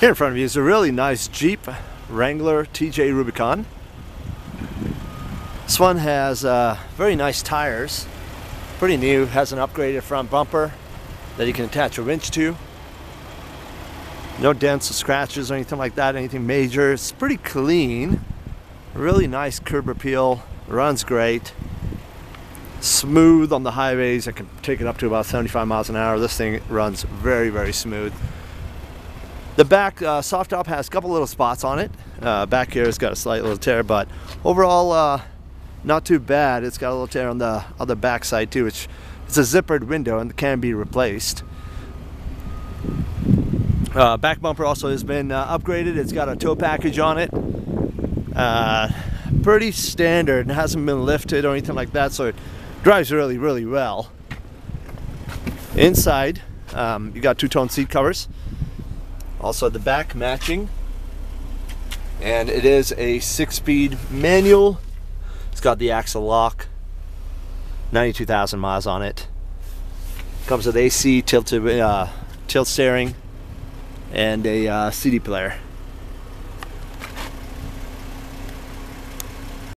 Here in front of you is a really nice Jeep Wrangler TJ Rubicon. This one has uh, very nice tires, pretty new, has an upgraded front bumper that you can attach a winch to. No dents or scratches or anything like that, anything major. It's pretty clean, really nice curb appeal, runs great. Smooth on the highways, I can take it up to about 75 miles an hour. This thing runs very, very smooth. The back uh, soft top has a couple little spots on it. Uh, back here it's got a slight little tear, but overall uh, not too bad. It's got a little tear on the other back side too, which it's a zippered window and can be replaced. Uh, back bumper also has been uh, upgraded. It's got a tow package on it. Uh, pretty standard. It hasn't been lifted or anything like that, so it drives really, really well. Inside, um, you got two-tone seat covers. Also the back matching. And it is a six-speed manual. It's got the axle lock. 92,000 miles on it. Comes with AC, tilted, uh, tilt steering, and a uh, CD player.